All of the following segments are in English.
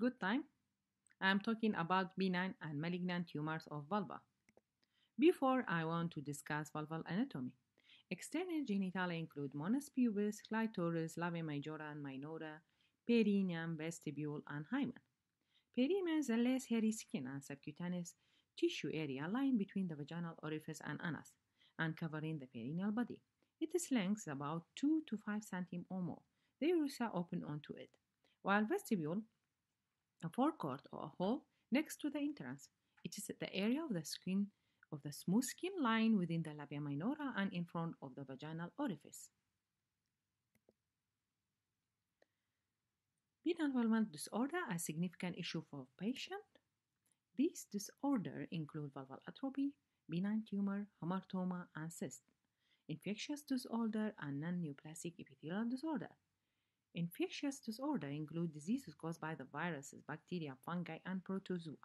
Good time. I'm talking about benign and malignant tumors of vulva. Before I want to discuss vulval anatomy. External genitalia include mons pubis, clitoris, labia majora and minora, perineum, vestibule, and hymen. Perineum is a less hairy skin and subcutaneous tissue area lying between the vaginal orifice and anus and covering the perineal body. Its length is about 2 to 5 cm or more. The urethra open onto it, while vestibule, a forecourt or a hole next to the entrance. It is the area of the skin of the smooth skin lying within the labia minora and in front of the vaginal orifice. Benign vulval disorder a significant issue for patient. These disorders include vulval atrophy, benign tumor, hamartoma, and cyst, infectious disorder, and non-neoplastic epithelial disorder. Infectious disorder include diseases caused by the viruses, bacteria, fungi, and protozoa.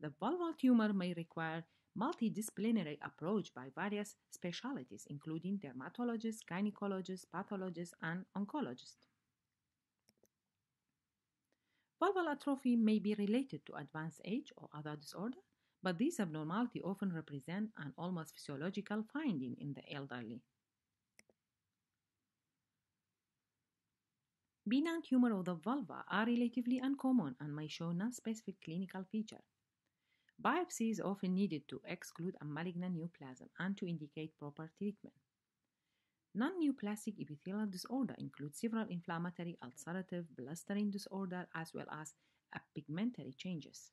The vulval tumor may require multidisciplinary approach by various specialties, including dermatologists, gynecologists, pathologists, and oncologists. Vulval atrophy may be related to advanced age or other disorder, but these abnormality often represent an almost physiological finding in the elderly. Benign tumor of the vulva are relatively uncommon and may show non-specific clinical feature. Biopsy is often needed to exclude a malignant neoplasm and to indicate proper treatment. Non-neoplastic epithelial disorder includes several inflammatory, ulcerative, blistering disorder, as well as pigmentary changes.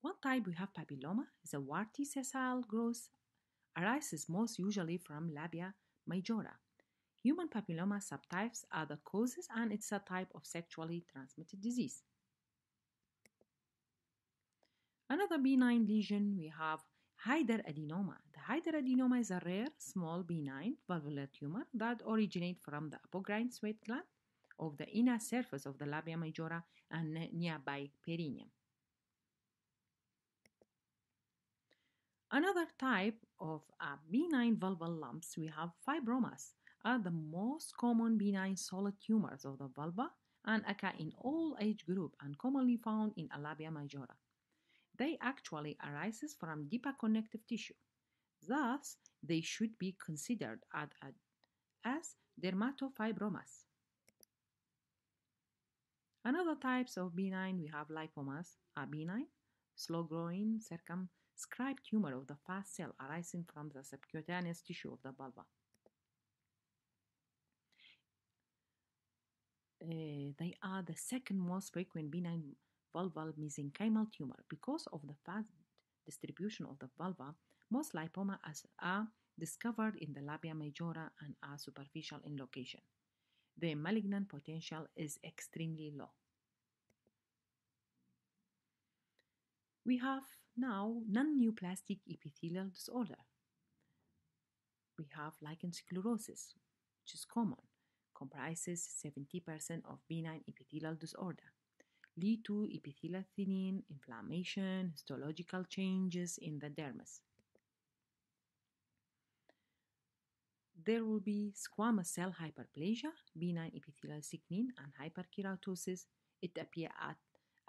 One type we have papilloma is a warty sessile growth arises most usually from labia majora. Human papilloma subtypes are the causes and it's a type of sexually transmitted disease. Another benign lesion we have hidradenoma. The hidradenoma is a rare, small, benign valvular tumor that originates from the apocrine sweat gland of the inner surface of the labia majora and nearby perineum. Another type of uh, benign vulval lumps, we have fibromas, are the most common benign solid tumors of the vulva and occur in all age group and commonly found in a labia majora. They actually arises from deeper connective tissue. Thus, they should be considered as dermatofibromas. Another types of benign we have lipomas are benign, slow-growing circumscribed tumor of the fast cell arising from the subcutaneous tissue of the vulva. Uh, they are the second most frequent benign vulval mesenchymal tumor. Because of the fast distribution of the vulva, most lipoma are discovered in the labia majora and are superficial in location. The malignant potential is extremely low. We have now non-neoplastic epithelial disorder. We have lichen sclerosis, which is common, comprises 70% of benign epithelial disorder lead to epithelial thinning, inflammation, histological changes in the dermis. There will be squamous cell hyperplasia, benign epithelial thickening, and hyperkeratosis. It appears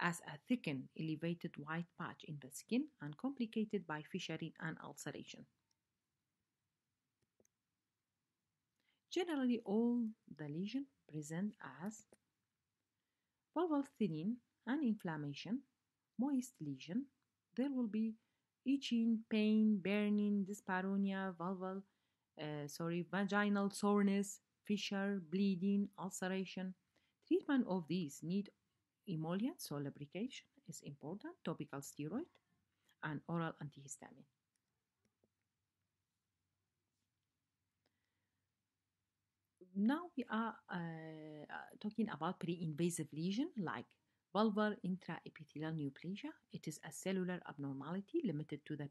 as a thickened, elevated white patch in the skin and complicated by fissuring and ulceration. Generally, all the lesions present as vulval thinning and inflammation, moist lesion, there will be itching, pain, burning, dyspareunia, vulval, uh, sorry, vaginal soreness, fissure, bleeding, ulceration. Treatment of these need emollient, so lubrication is important, topical steroid, and oral antihistamine. now we are uh, talking about pre-invasive lesion like vulvar intraepithelial neoplasia. It is a cellular abnormality limited to the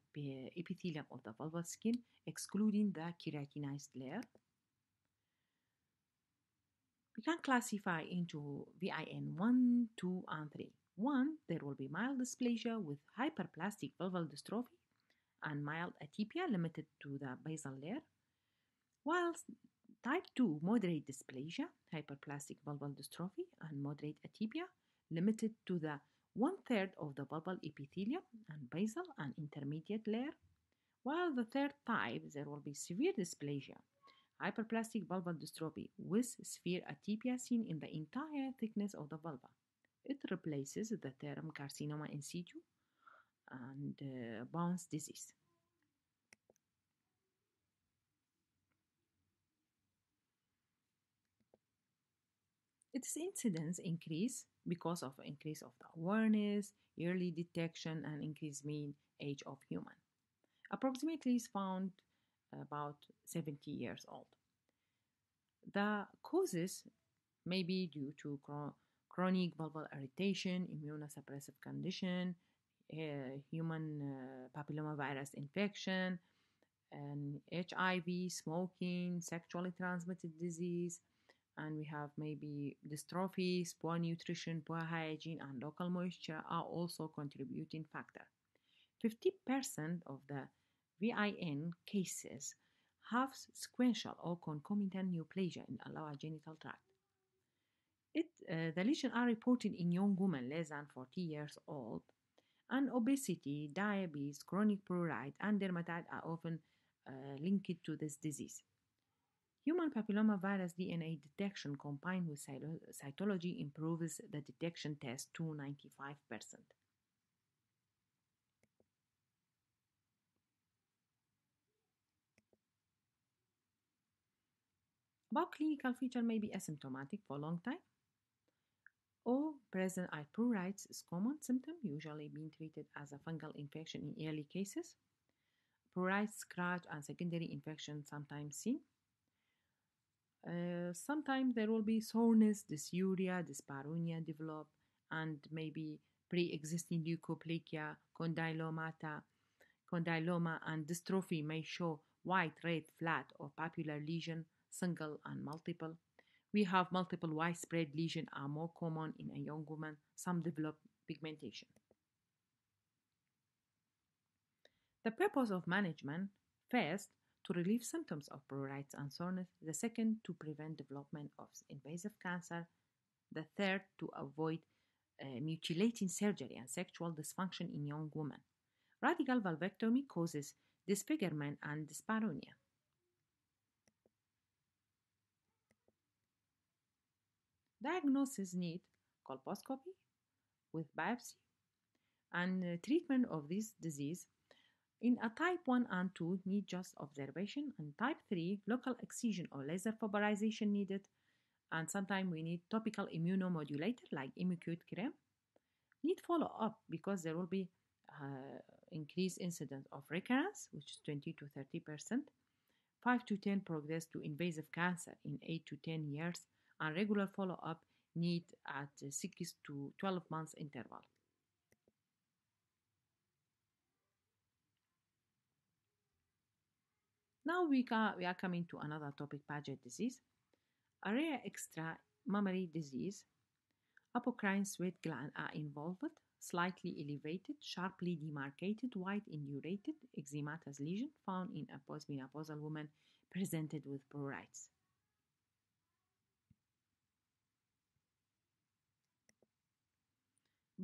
epithelium of the vulvar skin, excluding the keratinized layer. We can classify into VIN 1, 2, and 3. 1. There will be mild dysplasia with hyperplastic vulval dystrophy and mild atypia limited to the basal layer, whilst Type 2 moderate dysplasia, hyperplastic vulval dystrophy, and moderate atypia, limited to the one third of the vulval epithelium and basal and intermediate layer. While the third type, there will be severe dysplasia, hyperplastic vulval dystrophy with sphere atypia seen in the entire thickness of the vulva. It replaces the term carcinoma in situ and uh, disease. Its incidence increase because of increase of the awareness, early detection, and increased mean age of human. Approximately is found about 70 years old. The causes may be due to chronic vulval irritation, immunosuppressive condition, uh, human uh, papillomavirus infection, and HIV, smoking, sexually transmitted disease, and we have maybe dystrophies, poor nutrition, poor hygiene, and local moisture are also contributing factor. 50% of the VIN cases have sequential or concomitant neoplasia in the lower genital tract. It, uh, the lesions are reported in young women less than 40 years old, and obesity, diabetes, chronic prurite, and dermatitis are often uh, linked to this disease. Human papillomavirus DNA detection combined with cytology improves the detection test to 95%. About clinical feature may be asymptomatic for a long time or present eye prurites is common symptom, usually being treated as a fungal infection in early cases. Prurites, scratch, and secondary infection sometimes seen. Uh, sometimes there will be soreness, dysuria, dyspareunia develop, and maybe pre-existing leukoplakia, condylomata, condyloma, and dystrophy may show white, red, flat, or papular lesion, single and multiple. We have multiple widespread lesions are more common in a young woman. Some develop pigmentation. The purpose of management, first, to relieve symptoms of pruritus and soreness. The second, to prevent development of invasive cancer. The third, to avoid uh, mutilating surgery and sexual dysfunction in young women. Radical vulvectomy causes disfigurement and dyspareunia. Diagnosis need colposcopy with biopsy and uh, treatment of this disease. In a type 1 and 2 need just observation and type 3 local excision or laser vaporization needed and sometimes we need topical immunomodulator like imiquimod cream. Need follow up because there will be uh, increased incidence of recurrence which is 20 to 30 percent 5 to 10 progress to invasive cancer in 8 to 10 years and regular follow-up need at 6 to 12 months interval. Now we, we are coming to another topic, Paget disease. A rare extra mammary disease. Apocrine sweat gland are involved, slightly elevated, sharply demarcated, white indurated eczematous lesion found in a postmenopausal woman presented with pruritus.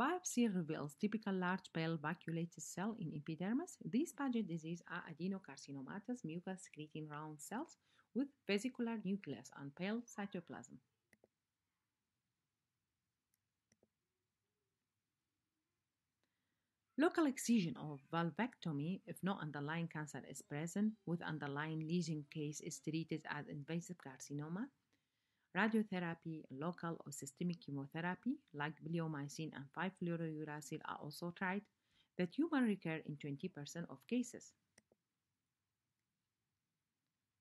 Biopsy reveals typical large pale vacuolated cell in epidermis. These Paget disease are adenocarcinomatous mucus secreting round cells with vesicular nucleus and pale cytoplasm. Local excision or vulvectomy, if no underlying cancer is present, with underlying lesion case is treated as invasive carcinoma Radiotherapy, local or systemic chemotherapy like bleomycin and 5-fluorouracil are also tried. The tumor recur in 20% of cases.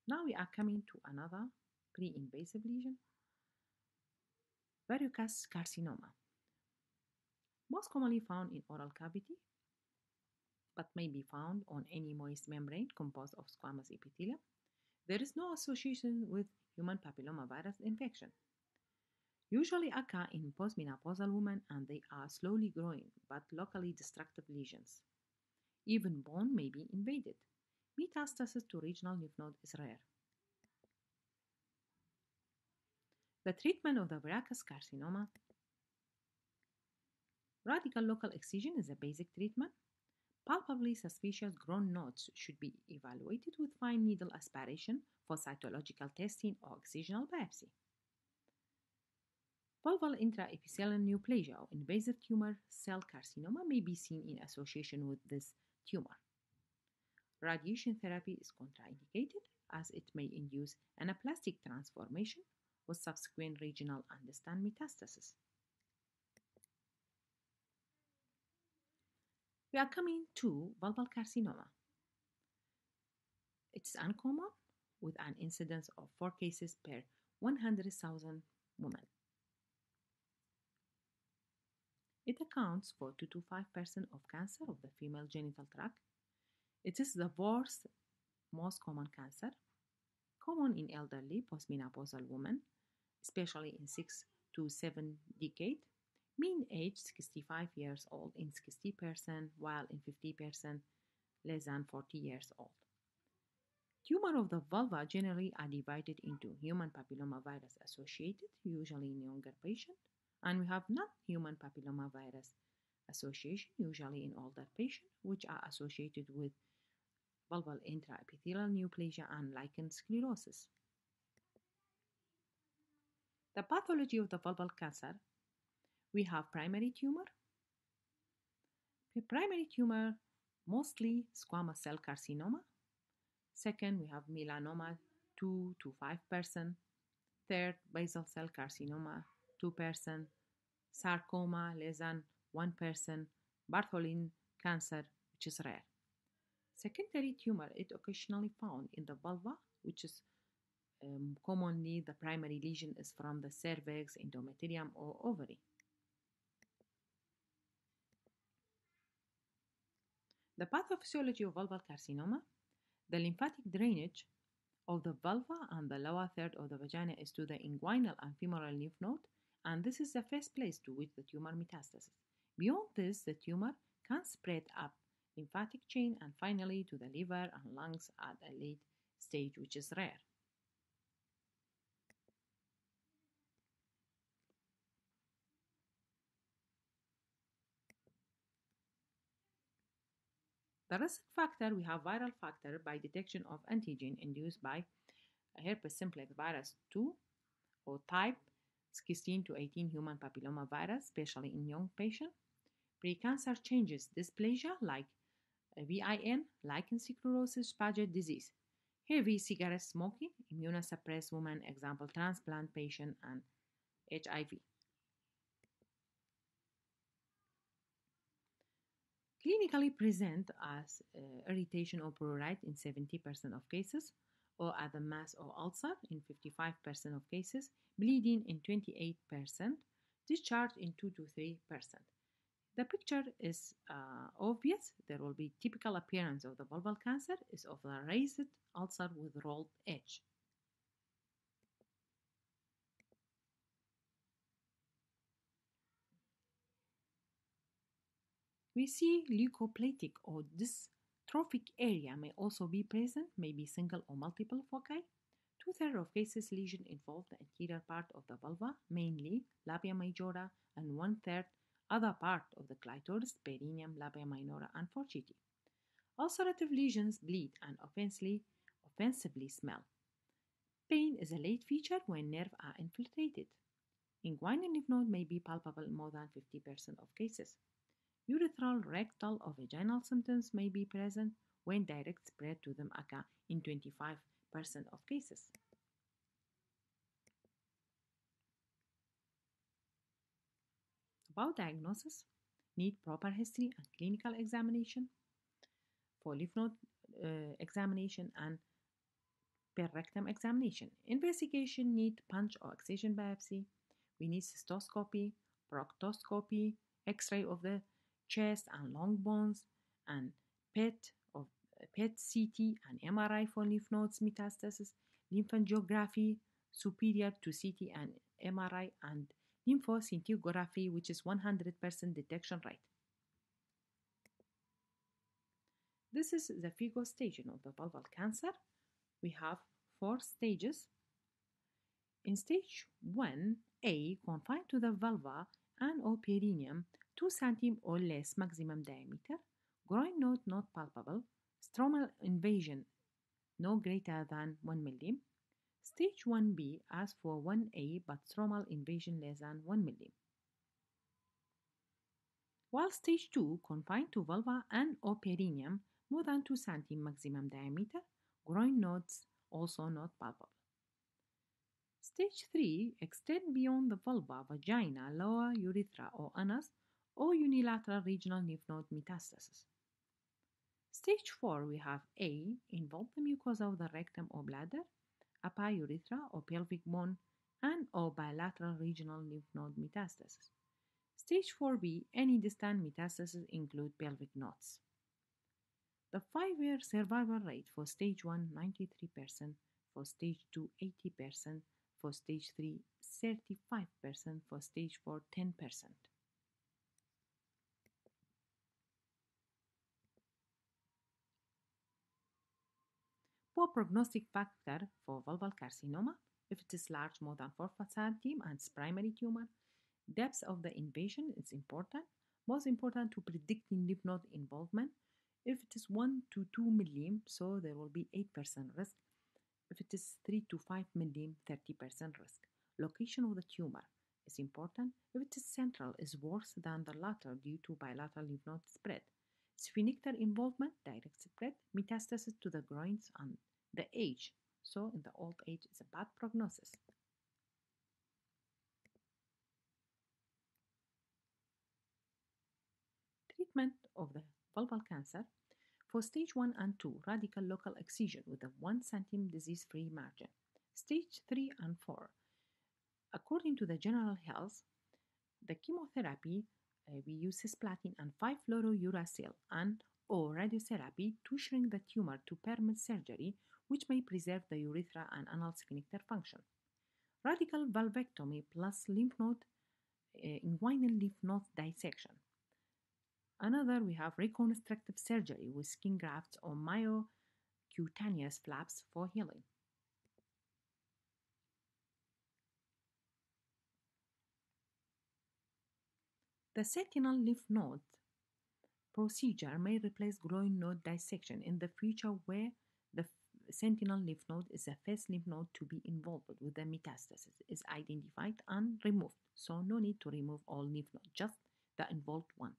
Now we are coming to another pre-invasive lesion, verrucous carcinoma. Most commonly found in oral cavity, but may be found on any moist membrane composed of squamous epithelium. There is no association with human papillomavirus infection. Usually occur in postmenopausal women and they are slowly growing but locally destructive lesions. Even bone may be invaded. Metastasis to regional lymph node is rare. The treatment of the verrucous carcinoma. Radical local excision is a basic treatment. Palpably suspicious groin nodes should be evaluated with fine needle aspiration for cytological testing or excisional biopsy. Vulval intraepithelial neoplasia or invasive tumor cell carcinoma may be seen in association with this tumor. Radiation therapy is contraindicated as it may induce anaplastic transformation with subsequent regional and distant metastasis. We are coming to vulval carcinoma. It's uncommon with an incidence of 4 cases per 100,000 women. It accounts for 2 to 5% of cancer of the female genital tract. It is the worst, most common cancer, common in elderly postmenopausal women, especially in 6 to 7 decade. Mean age 65 years old in 60%, while in 50% less than 40 years old. Tumor of the vulva generally are divided into human papillomavirus associated, usually in younger patients, and we have non-human papillomavirus association, usually in older patients, which are associated with vulval intraepithelial neoplasia and lichen sclerosis. The pathology of the vulval cancer, we have primary tumor. The primary tumor, mostly squamous cell carcinoma. Second, we have melanoma, 2 to 5%. Third, basal cell carcinoma, 2%, sarcoma less than 1%, Bartholin cancer, which is rare. Secondary tumor it occasionally found in the vulva, which is um, commonly the primary lesion is from the cervix, endometrium, or ovary. The pathophysiology of vulval carcinoma, the lymphatic drainage of the vulva and the lower third of the vagina is to the inguinal and femoral lymph node and this is the first place to which the tumor metastasis. Beyond this, the tumor can spread up lymphatic chain and finally to the liver and lungs at a late stage, which is rare. The risk factor, we have viral factor by detection of antigen induced by herpes simplex virus 2 or type 16 to 18 human papilloma virus, especially in young patients. Precancer changes dysplasia like VIN, lichen sclerosis, Paget disease. Heavy cigarette smoking, immunosuppressed woman, example transplant patient, and HIV. Clinically present as uh, irritation or prurite in 70% of cases, or other mass or ulcer in 55% of cases, bleeding in 28%, discharge in 2 to 3%. The picture is uh, obvious. There will be typical appearance of the vulval cancer is of a raised ulcer with rolled edge. We see leukoplakic or dystrophic area may also be present, maybe single or multiple foci. Two-thirds of cases lesion involve the anterior part of the vulva, mainly labia majora, and one-third other part of the clitoris, perineum, labia minora, and fourchette. Ulcerative lesions bleed and offensively, offensively smell. Pain is a late feature when nerves are infiltrated. Inguinal lymph node may be palpable in more than 50% of cases. Urethral, rectal, or vaginal symptoms may be present when direct spread to them occur in 25 percent of cases. About diagnosis, need proper history and clinical examination for lymph node uh, examination and per rectum examination. Investigation need punch or excision biopsy. We need cystoscopy, proctoscopy, X-ray of the chest and long bones, and PET PET CT and MRI for lymph nodes metastasis, lymphangiography superior to CT and MRI, and lymphoscintigraphy, which is 100% detection rate. This is the FIGO staging of the vulval cancer. We have four stages. In stage 1A, confined to the vulva and or perineum, 2 cm or less maximum diameter, groin node not palpable, stromal invasion no greater than 1 mm. Stage 1B as for 1A but stromal invasion less than 1 mm. While stage 2 confined to vulva and or perineum more than 2 cm maximum diameter, groin nodes also not palpable. Stage 3 extend beyond the vulva, vagina, lower urethra or anus or unilateral regional lymph node metastasis. Stage 4 we have A involve the mucosa of the rectum or bladder, upper urethra or pelvic bone and or bilateral regional lymph node metastasis. Stage 4b any distant metastasis include pelvic nodes. The 5-year survival rate for stage 1 93%, for stage 2 80%, for stage 3 35%, for stage 4 10%. Poor prognostic factor for vulval carcinoma if it is large more than 4 cm and its primary tumor. Depth of the invasion is important. Most important to predicting lymph node involvement. If it is 1 to 2 millim, so there will be 8% risk. If it is 3 to 5 millim, 30% risk. Location of the tumor is important. If it is central, is worse than the lateral due to bilateral lymph node spread. Sphincter involvement, direct spread, metastasis to the groins and the age. So in the old age, it's a bad prognosis. Treatment of the vulval cancer for stage 1 and 2, radical local excision with a 1 cm disease-free margin. Stage 3 and 4, according to the general health, the chemotherapy uh, we use cisplatin and 5-fluorouracil and or radiotherapy to shrink the tumor to permit surgery, which may preserve the urethra and anal sphincter function. Radical vulvectomy plus lymph node uh, inguinal lymph node dissection. Another, we have reconstructive surgery with skin grafts or myocutaneous flaps for healing. The sentinel lymph node procedure may replace groin node dissection in the future where sentinel lymph node is the first lymph node to be involved with the metastasis is identified and removed. So no need to remove all lymph nodes, just the involved one.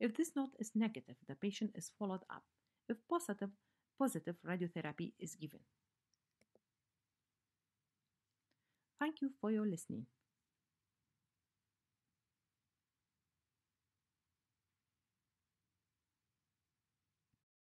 If this node is negative, the patient is followed up. If positive, positive radiotherapy is given. Thank you for your listening.